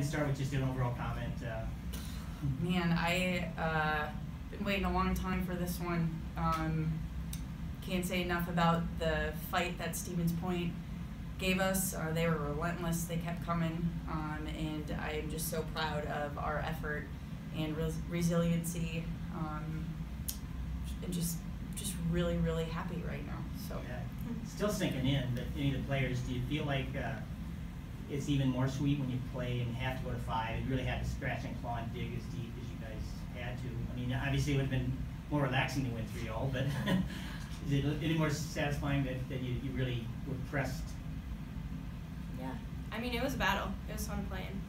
start with just an overall comment. Uh, Man, I uh, been waiting a long time for this one. Um, can't say enough about the fight that Stevens Point gave us. Uh, they were relentless. They kept coming, um, and I am just so proud of our effort and res- resiliency, um, and just just really really happy right now. So. yeah, still sinking in, but any of the players, do you feel like uh, it's even more sweet when you play and have to go to five and really have to scratch and claw and dig as deep as you guys had to? I mean, obviously it would have been more relaxing to win 3 0, but is it any more satisfying that, that you, you really were pressed? Yeah, I mean it was a battle. It was fun playing.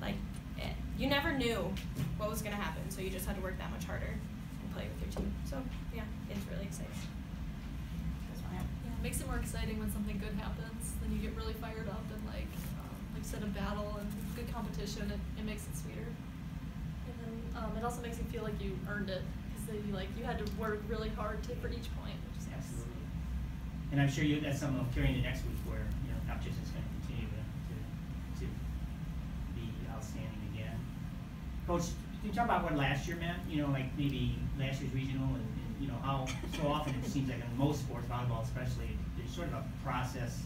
Like, it, you never knew what was gonna happen, so you just had to work that much harder and play with your team. So yeah, it's really exciting. That's my- Yeah, it makes it more exciting when something good happens. Then you get really fired up and like, um, like you said, a battle and good competition. It, it makes it sweeter. And then um, it also makes you feel like you earned it because you like you had to work really hard to for each point, which is nice. And I'm sure you, that's something that'll carry into next week where, you know, competition is gonna continue to, to, to be outstanding again. Coach, can you talk about what last year meant, you know, like maybe last year's regional and, and, you know, how so often it seems like in most sports, volleyball especially, there's sort of a process,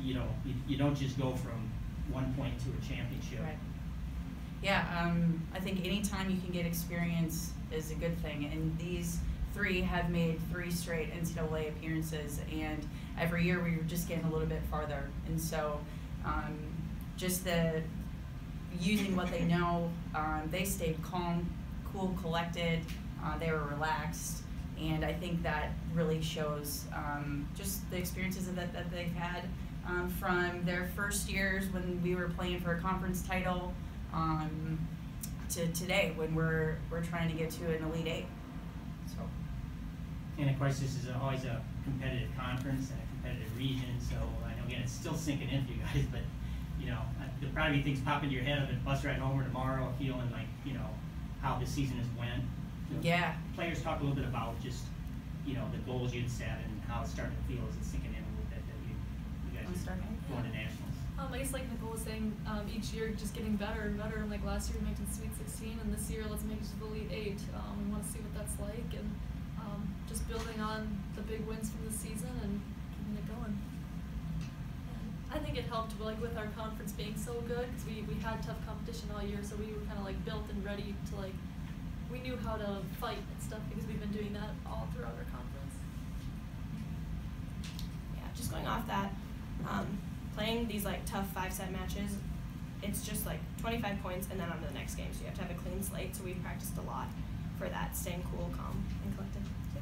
you, know, you, you don't just go from one point to a championship. Right. Yeah, um, I think anytime you can get experience is a good thing, and these three have made three straight NCAA appearances, and every year we were just getting a little bit farther, and so um, just the using what they know, um, they stayed calm, cool, collected, uh, they were relaxed, and I think that really shows um, just the experiences that, that they've had um, from their first years when we were playing for a conference title um, to today when we're we're trying to get to an elite eight. So And of course, this is always a competitive conference and a competitive region, so I know, again, it's still sinking in for you guys, but, you know, there'll probably be things pop into your head of a bus ride home or tomorrow, feeling like, you know, how the season has went. You know, Yeah. Players talk a little bit about just, you know, the goals you'd set and how it's starting to feel as it's sinking in a little bit that you, you guys Wanna start, are Hank? going to nationals. Um, I guess like Nicole was saying, um, each year just getting better and better. And like last year we made it to Sweet 16, and this year let's make it to the Elite Eight. Um, we want to see what that's like, and um, just building on the big wins from the season and keeping it going. I think it helped like with our conference being so good because we, we had tough competition all year, so we were kind of like built and ready to like we knew how to fight and stuff because we've been doing that all throughout our conference. Yeah, just going off that, um, playing these like tough five set matches, it's just like 25 points and then on to the next game. So you have to have a clean slate. So we've practiced a lot for that, staying cool, calm, and collected. So,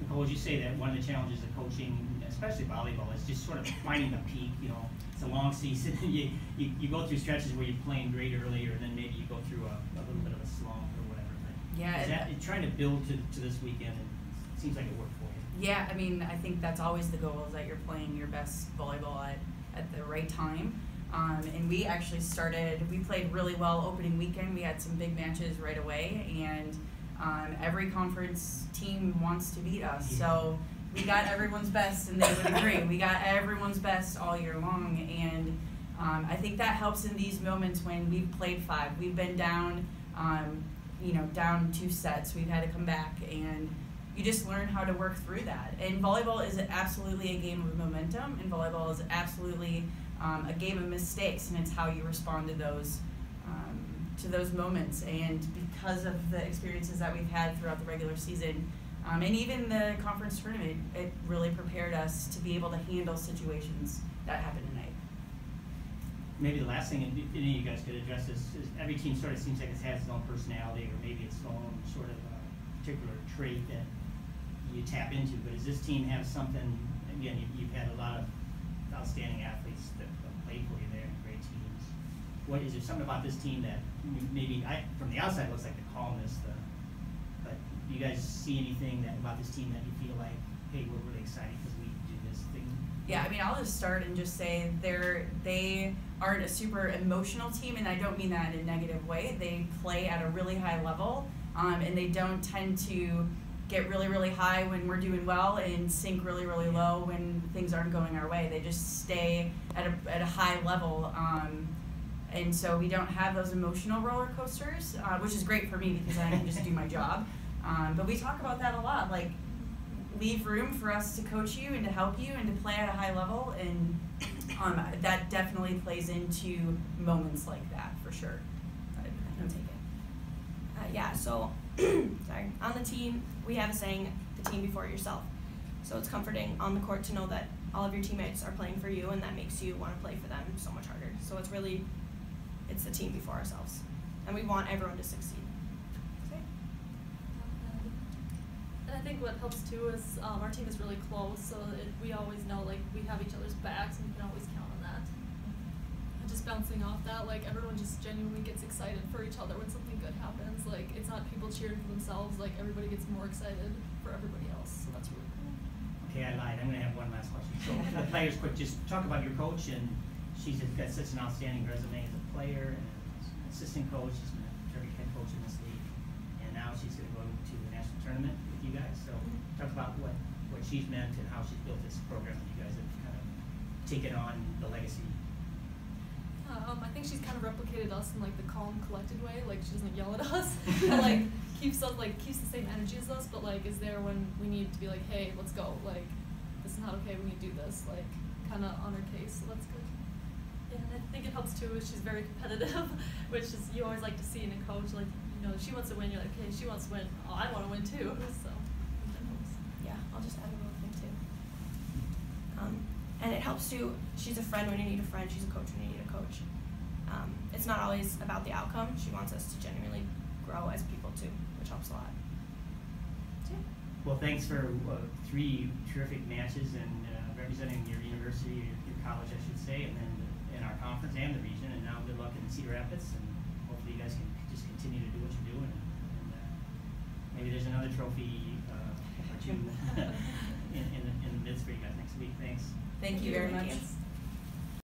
Nicole, would you say that one of the challenges of coaching, especially volleyball, is just sort of finding the peak, you know? It's a long season, you, you, you go through stretches where you're playing great earlier, and then maybe you go through a, a little bit of a slump or whatever, but Yeah, is that, trying to build to, to this weekend, and it seems like it worked for you. yeah, I mean I think that's always the goal is that you're playing your best volleyball at at the right time. Um, and we actually started. We played really well opening weekend. We had some big matches right away, and um, every conference team wants to beat us. So we got everyone's best, and they would agree. We got everyone's best all year long, and um, I think that helps in these moments when we've played five. We've been down, um, you know, down two sets. We've had to come back, and you just learn how to work through that. And volleyball is absolutely a game of momentum, and volleyball is absolutely um, a game of mistakes, and it's how you respond to those um, to those moments. And because of the experiences that we've had throughout the regular season, um, and even the conference tournament, it really prepared us to be able to handle situations that happen tonight. Maybe the last thing, if any of you guys could address is, is every team sort of seems like it has its own personality, or maybe its own sort of uh, particular trait that you tap into, but does this team have something, again, you, you've had a lot of outstanding athletes that have played for you there, great teams. What, is there something about this team that maybe, I, from the outside, looks like the calmness, the, but do you guys see anything that, about this team that you feel like, hey, we're really excited because we this? Yeah, I mean, I'll just start and just say they're they aren't a super emotional team, and I don't mean that in a negative way. They play at a really high level, um, and they don't tend to get really, really high when we're doing well and sink really, really low when things aren't going our way. They just stay at a at a high level. Um, And so we don't have those emotional roller coasters, uh, which is great for me because I can just do my job. Um, but we talk about that a lot, like leave room for us to coach you and to help you and to play at a high level, and um, that definitely plays into moments like that for sure. No, take it. Uh, yeah, so, sorry. On the team, we have a saying, the team before yourself. So it's comforting on the court to know that all of your teammates are playing for you and that makes you want to play for them so much harder. So it's really, it's the team before ourselves. And we want everyone to succeed. Okay. And I think what helps too is um, our team is really close, so it, we always know like we have each other's backs and we can always count on that. And just bouncing off that, like everyone just genuinely gets excited for each other when something good happens. Like it's not people cheering for themselves, like everybody gets more excited for everybody else. So that's really cool. Okay, I lied, I'm gonna have one last question. So, the players, quick, just talk about your coach, and she's got such an outstanding resume as a player and as an assistant coach, she's been a terrific head coach in this league. And now she's gonna go to the national tournament with you guys, so talk about what, what she's meant and how she's built this program, and you guys have kind of taken on the legacy. Um, I think she's kind of replicated us in like the calm, collected way. Like she doesn't yell at us, but like keeps us like keeps the same energy as us, but like is there when we need to be like, hey, let's go. Like this is not okay. We need to do this. Like kind of on her case. So that's good. Yeah, and I think it helps too. Is she's very competitive, which is you always like to see in a coach. Like you know, she wants to win. You're like, okay, she wants to win. Oh, I want to win too. So that helps. Yeah, I'll just add a little thing too. Um, and it helps too. She's a friend when you need a friend. She's a coach when you need a coach. Um, it's not always about the outcome. She wants us to genuinely grow as people too, which helps a lot. So, yeah. Well, thanks for uh, three terrific matches and uh, representing your university, your, your college, I should say, and then in our conference and the region. And now good luck in Cedar Rapids, and hopefully you guys can just continue to do what you're doing. And, uh, maybe there's another trophy uh, or two in, in, the, in the midst for you guys next week. Thanks. Thank you very Thank much. you.